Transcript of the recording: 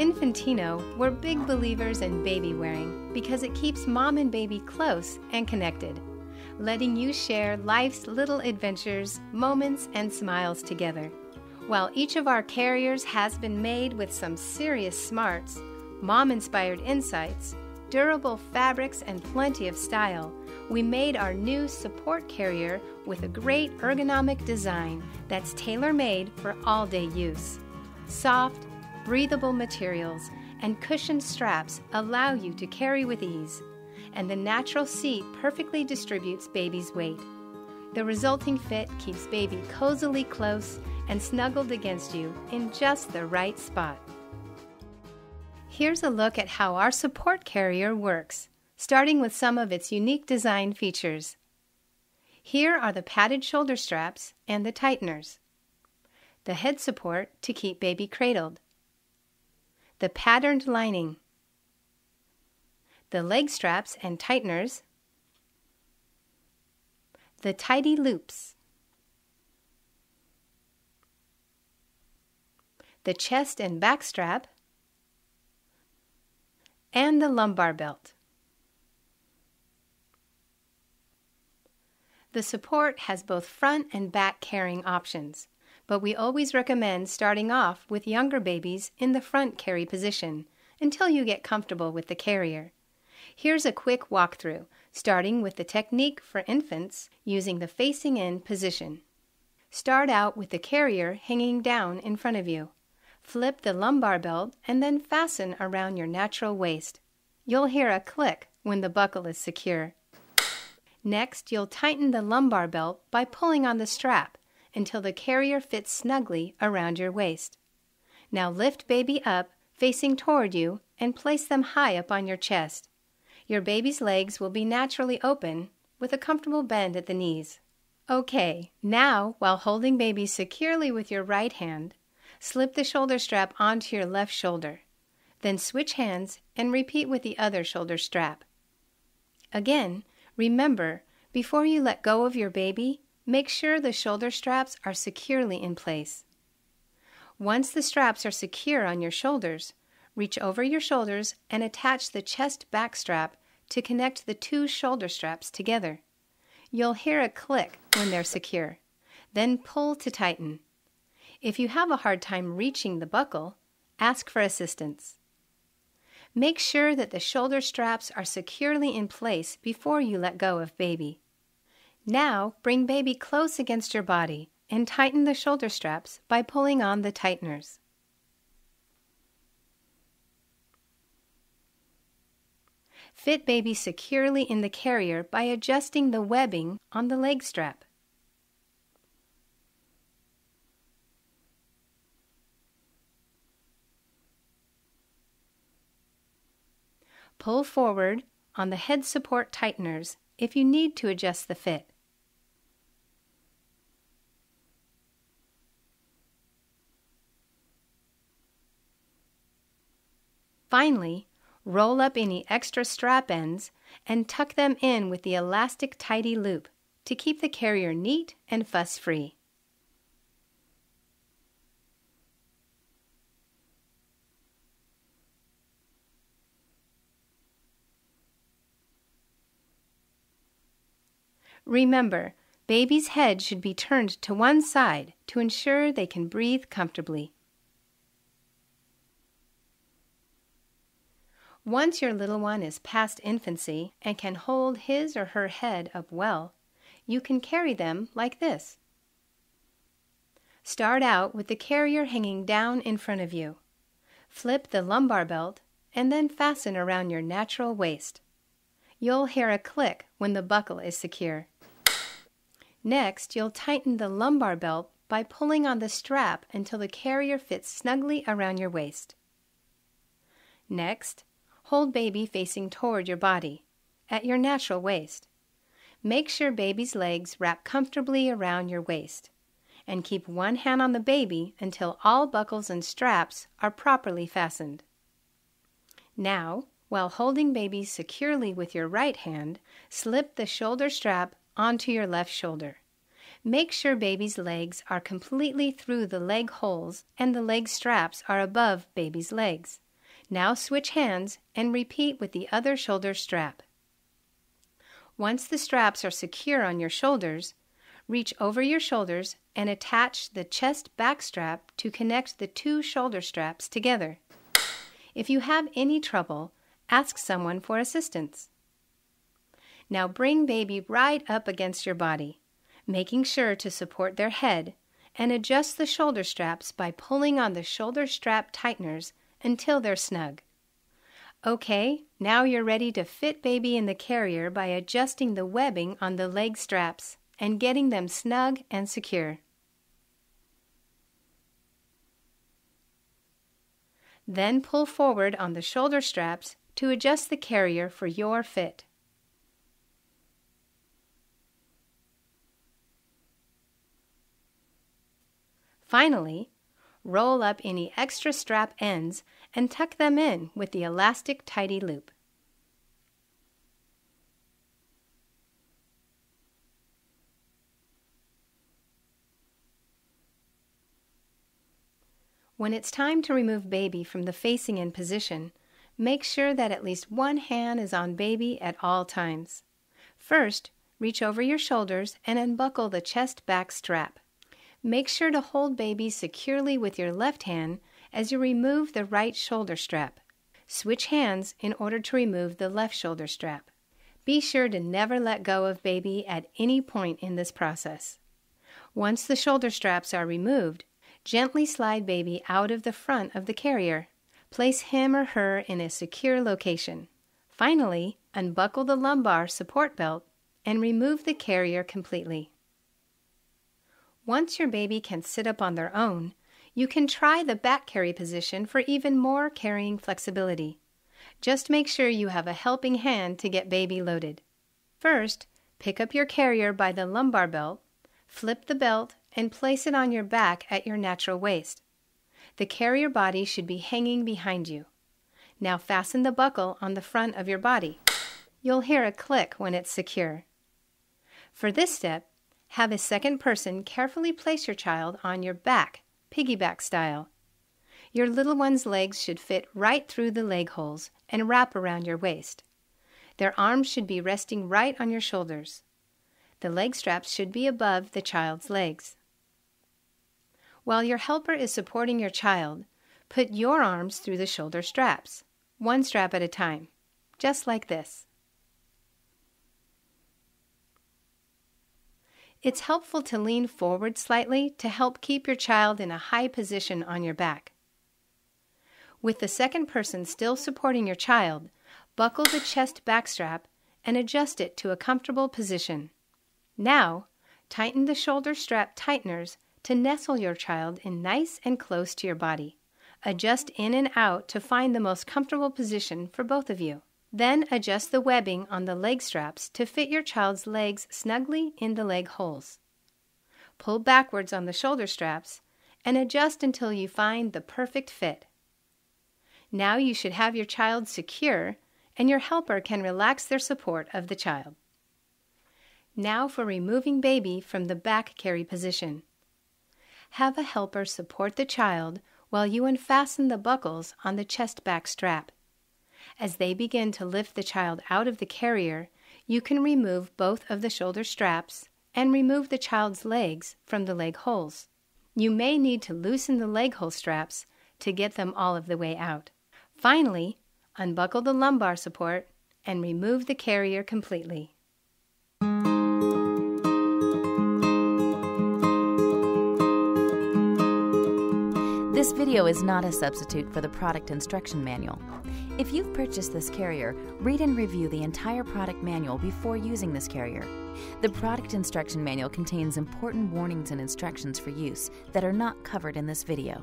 Infantino, we're big believers in baby wearing because it keeps mom and baby close and connected, letting you share life's little adventures, moments, and smiles together. While each of our carriers has been made with some serious smarts, mom inspired insights, durable fabrics, and plenty of style, we made our new support carrier with a great ergonomic design that's tailor made for all day use. Soft, breathable materials and cushioned straps allow you to carry with ease, and the natural seat perfectly distributes baby's weight. The resulting fit keeps baby cozily close and snuggled against you in just the right spot. Here's a look at how our support carrier works, starting with some of its unique design features. Here are the padded shoulder straps and the tighteners, the head support to keep baby cradled, the patterned lining, the leg straps and tighteners, the tidy loops, the chest and back strap, and the lumbar belt. The support has both front and back carrying options, but we always recommend starting off with younger babies in the front carry position until you get comfortable with the carrier. Here's a quick walkthrough, starting with the technique for infants using the facing in position. Start out with the carrier hanging down in front of you. Flip the lumbar belt and then fasten around your natural waist. You'll hear a click when the buckle is secure. Next, you'll tighten the lumbar belt by pulling on the strap until the carrier fits snugly around your waist. Now lift baby up, facing toward you, and place them high up on your chest. Your baby's legs will be naturally open with a comfortable bend at the knees. Okay, now, while holding baby securely with your right hand, Slip the shoulder strap onto your left shoulder. Then switch hands and repeat with the other shoulder strap. Again, remember, before you let go of your baby, make sure the shoulder straps are securely in place. Once the straps are secure on your shoulders, reach over your shoulders and attach the chest back strap to connect the two shoulder straps together. You'll hear a click when they're secure. Then pull to tighten. If you have a hard time reaching the buckle, ask for assistance. Make sure that the shoulder straps are securely in place before you let go of baby. Now, bring baby close against your body and tighten the shoulder straps by pulling on the tighteners. Fit baby securely in the carrier by adjusting the webbing on the leg strap. Pull forward on the head support tighteners if you need to adjust the fit. Finally, roll up any extra strap ends and tuck them in with the elastic tidy loop to keep the carrier neat and fuss free. Remember, baby's head should be turned to one side to ensure they can breathe comfortably. Once your little one is past infancy and can hold his or her head up well, you can carry them like this. Start out with the carrier hanging down in front of you. Flip the lumbar belt and then fasten around your natural waist. You'll hear a click when the buckle is secure. Next, you'll tighten the lumbar belt by pulling on the strap until the carrier fits snugly around your waist. Next, hold baby facing toward your body, at your natural waist. Make sure baby's legs wrap comfortably around your waist, and keep one hand on the baby until all buckles and straps are properly fastened. Now, while holding baby securely with your right hand, slip the shoulder strap onto your left shoulder. Make sure baby's legs are completely through the leg holes and the leg straps are above baby's legs. Now switch hands and repeat with the other shoulder strap. Once the straps are secure on your shoulders, reach over your shoulders and attach the chest back strap to connect the two shoulder straps together. If you have any trouble, ask someone for assistance. Now bring baby right up against your body, making sure to support their head, and adjust the shoulder straps by pulling on the shoulder strap tighteners until they're snug. Okay, now you're ready to fit baby in the carrier by adjusting the webbing on the leg straps and getting them snug and secure. Then pull forward on the shoulder straps to adjust the carrier for your fit. Finally, roll up any extra strap ends and tuck them in with the elastic tidy loop. When it's time to remove baby from the facing in position, make sure that at least one hand is on baby at all times. First, reach over your shoulders and unbuckle the chest back strap. Make sure to hold baby securely with your left hand as you remove the right shoulder strap. Switch hands in order to remove the left shoulder strap. Be sure to never let go of baby at any point in this process. Once the shoulder straps are removed, Gently slide baby out of the front of the carrier. Place him or her in a secure location. Finally, unbuckle the lumbar support belt and remove the carrier completely. Once your baby can sit up on their own, you can try the back carry position for even more carrying flexibility. Just make sure you have a helping hand to get baby loaded. First, pick up your carrier by the lumbar belt, flip the belt and place it on your back at your natural waist. The carrier body should be hanging behind you. Now fasten the buckle on the front of your body. You'll hear a click when it's secure. For this step, have a second person carefully place your child on your back, piggyback style. Your little one's legs should fit right through the leg holes and wrap around your waist. Their arms should be resting right on your shoulders. The leg straps should be above the child's legs. While your helper is supporting your child, put your arms through the shoulder straps, one strap at a time, just like this. It's helpful to lean forward slightly to help keep your child in a high position on your back. With the second person still supporting your child, buckle the chest backstrap and adjust it to a comfortable position. Now, tighten the shoulder strap tighteners to nestle your child in nice and close to your body. Adjust in and out to find the most comfortable position for both of you. Then adjust the webbing on the leg straps to fit your child's legs snugly in the leg holes. Pull backwards on the shoulder straps and adjust until you find the perfect fit. Now you should have your child secure and your helper can relax their support of the child. Now for removing baby from the back carry position have a helper support the child while you unfasten the buckles on the chest back strap. As they begin to lift the child out of the carrier, you can remove both of the shoulder straps and remove the child's legs from the leg holes. You may need to loosen the leg hole straps to get them all of the way out. Finally, unbuckle the lumbar support and remove the carrier completely. Video is not a substitute for the product instruction manual. If you've purchased this carrier, read and review the entire product manual before using this carrier. The product instruction manual contains important warnings and instructions for use that are not covered in this video.